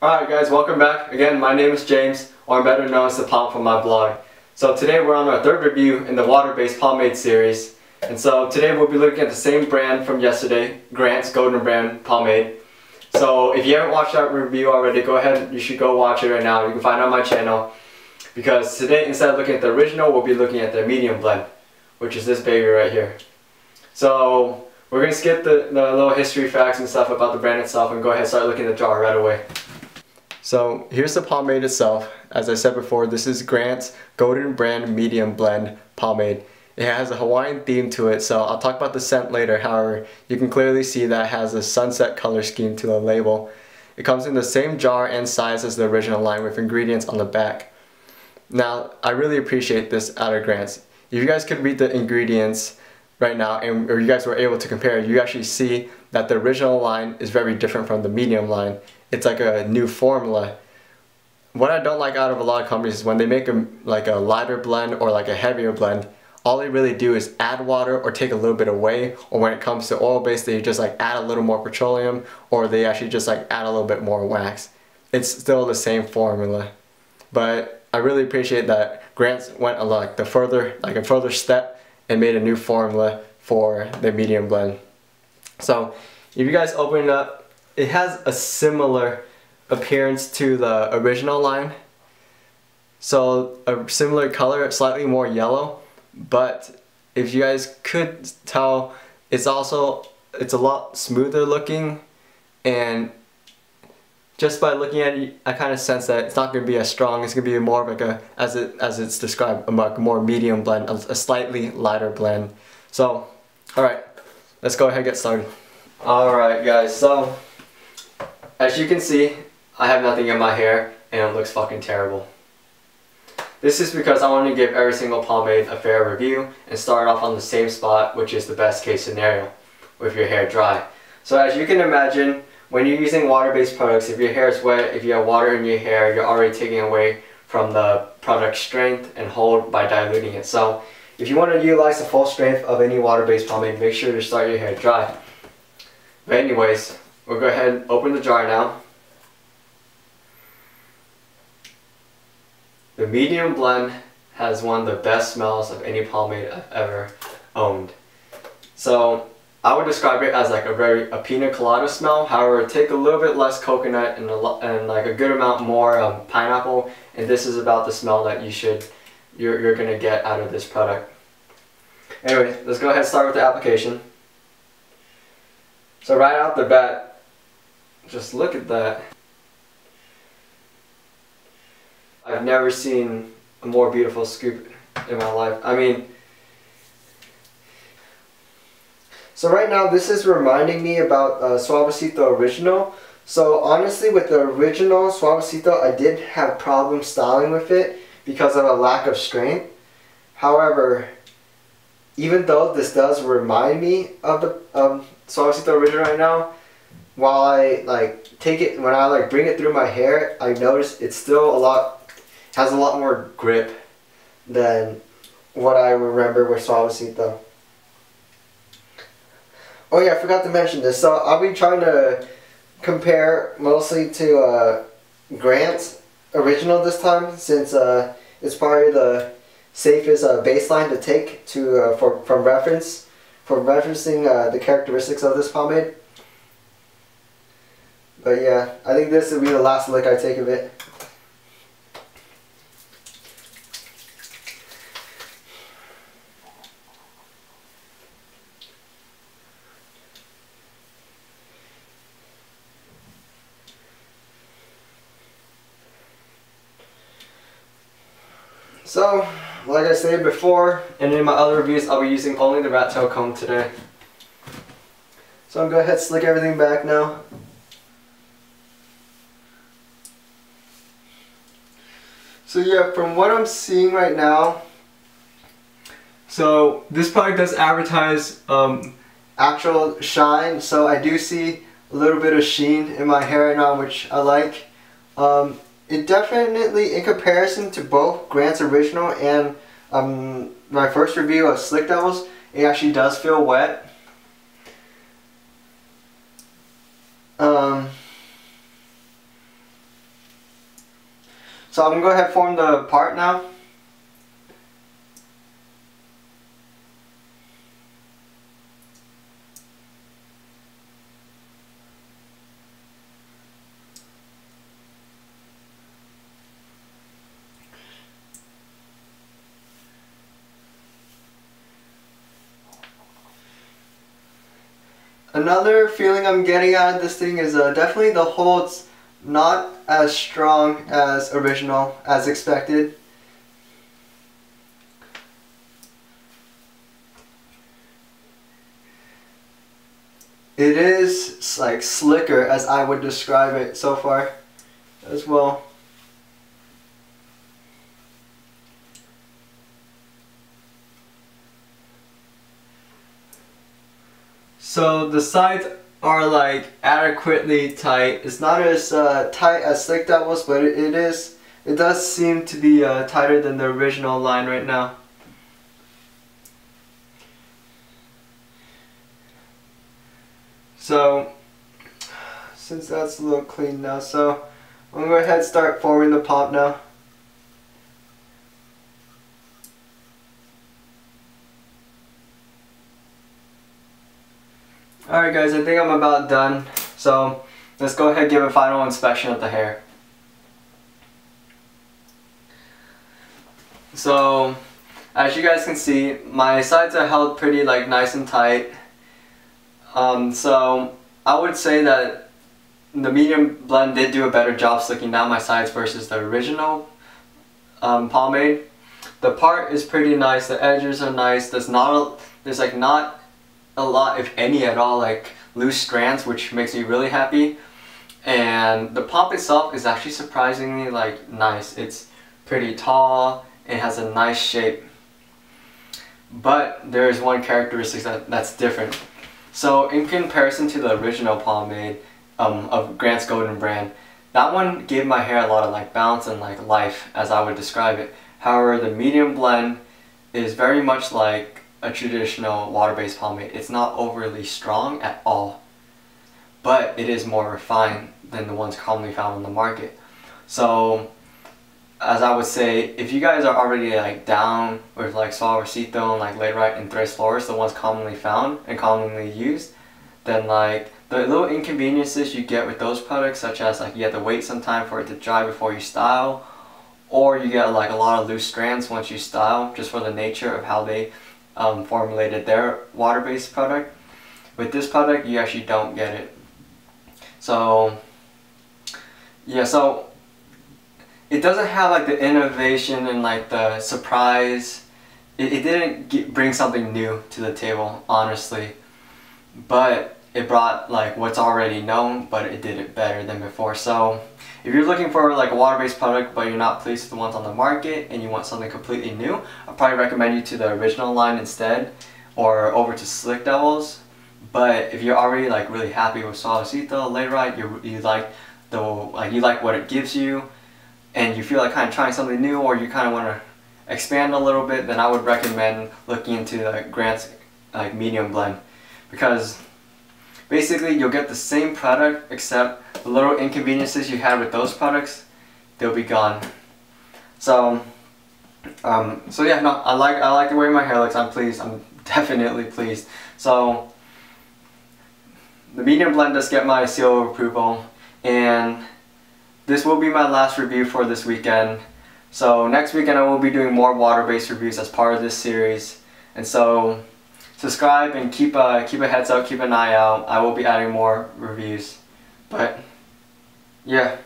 Alright guys, welcome back. Again, my name is James, or I'm better known as the Pomp from my blog. So today we're on our third review in the water-based pomade series. And so today we'll be looking at the same brand from yesterday, Grant's Golden Brand Pomade. So if you haven't watched that review already, go ahead, you should go watch it right now. You can find it on my channel. Because today, instead of looking at the original, we'll be looking at the medium blend, which is this baby right here. So we're going to skip the, the little history facts and stuff about the brand itself and go ahead and start looking at the jar right away. So here's the pomade itself. As I said before, this is Grant's Golden Brand Medium Blend Pomade. It has a Hawaiian theme to it, so I'll talk about the scent later. However, you can clearly see that it has a sunset color scheme to the label. It comes in the same jar and size as the original line with ingredients on the back. Now, I really appreciate this out of Grant's. If you guys could read the ingredients right now and or you guys were able to compare, you actually see that the original line is very different from the medium line. It's like a new formula. What I don't like out of a lot of companies is when they make a, like a lighter blend or like a heavier blend, all they really do is add water or take a little bit away or when it comes to oil based they just like add a little more petroleum or they actually just like add a little bit more wax. It's still the same formula. But I really appreciate that Grants went a like the further like a further step and made a new formula for the medium blend. So if you guys open it up, it has a similar appearance to the original line. So a similar color, slightly more yellow, but if you guys could tell, it's also, it's a lot smoother looking and just by looking at it, I kind of sense that it's not going to be as strong. It's going to be more of like a, as it as it's described, a more medium blend, a, a slightly lighter blend. So, all right, let's go ahead and get started. All right, guys. So, as you can see, I have nothing in my hair, and it looks fucking terrible. This is because I want to give every single pomade a fair review and start off on the same spot, which is the best case scenario, with your hair dry. So as you can imagine, when you're using water-based products, if your hair is wet, if you have water in your hair, you're already taking away from the product strength and hold by diluting it. So if you want to utilize the full strength of any water-based pomade, make sure to start your hair dry. But anyways, we'll go ahead and open the jar now. The medium blend has one of the best smells of any pomade I've ever owned. So I would describe it as like a very a pina colada smell. However, take a little bit less coconut and, a, and like a good amount more um, pineapple. And this is about the smell that you should you're you're gonna get out of this product. Anyway, let's go ahead and start with the application. So right out the bat, just look at that. I've never seen a more beautiful scoop in my life. I mean, So right now this is reminding me about uh, Suavecito Original. So honestly with the original Suavecito I did have problems styling with it because of a lack of strength. However, even though this does remind me of the um, Suavecito Original right now, while I like take it, when I like bring it through my hair, I notice it's still a lot, has a lot more grip than what I remember with Suavecito. Oh yeah, I forgot to mention this. So I'll be trying to compare mostly to uh, Grant's original this time, since uh, it's probably the safest uh, baseline to take to uh, for from reference for referencing uh, the characteristics of this pomade. But yeah, I think this will be the last lick I take of it. So, like I said before, and in my other reviews, I'll be using only the rat tail comb today. So I'm going to go ahead and slick everything back now. So yeah, from what I'm seeing right now, so this product does advertise um, actual shine, so I do see a little bit of sheen in my hair right now, which I like. Um, it definitely, in comparison to both Grant's original and um, my first review of Slick Devils, it actually does feel wet. Um, So I'm going to go ahead and form the part now. Another feeling I'm getting out of this thing is uh, definitely the holds not as strong as original as expected. It is like slicker as I would describe it so far as well. So the sides are like adequately tight. It's not as uh, tight as Slick Devils, but it, it is. It does seem to be uh, tighter than the original line right now. So, since that's a little clean now, so I'm going to go ahead and start forming the pomp now. Alright guys, I think I'm about done. So let's go ahead and give a final inspection of the hair. So as you guys can see, my sides are held pretty like nice and tight. Um, so I would say that the medium blend did do a better job slicking down my sides versus the original um, pomade. The part is pretty nice, the edges are nice, there's not a, there's like not a lot, if any at all, like loose strands, which makes me really happy. And the pomp itself is actually surprisingly like nice. It's pretty tall, it has a nice shape. But there is one characteristic that, that's different. So in comparison to the original pomade um, of Grant's Golden Brand, that one gave my hair a lot of like bounce and like life as I would describe it. However, the medium blend is very much like a traditional water-based pomade. It's not overly strong at all, but it is more refined than the ones commonly found on the market. So, as I would say, if you guys are already like down with like suavecito and like layrite and tres flores, the ones commonly found and commonly used, then like the little inconveniences you get with those products, such as like you have to wait some time for it to dry before you style, or you get like a lot of loose strands once you style, just for the nature of how they um, formulated their water-based product. With this product, you actually don't get it. So, yeah, so it doesn't have like the innovation and like the surprise. It, it didn't get, bring something new to the table, honestly. But it brought like what's already known, but it did it better than before. So if you're looking for like a water-based product but you're not pleased with the ones on the market and you want something completely new, I'd probably recommend you to the original line instead or over to Slick Devils. But if you're already like really happy with Suavecito, Layrite, you you like the like you like what it gives you, and you feel like kind of trying something new, or you kind of want to expand a little bit, then I would recommend looking into the Grant's like medium blend because basically you'll get the same product except the little inconveniences you had with those products they'll be gone. So um, so yeah no I like I like the way my hair looks. I'm pleased. I'm definitely pleased. So the medium blend does get my seal of approval and this will be my last review for this weekend. So next weekend I will be doing more water-based reviews as part of this series. And so subscribe and keep a, keep a heads up, keep an eye out. I will be adding more reviews. But, yeah.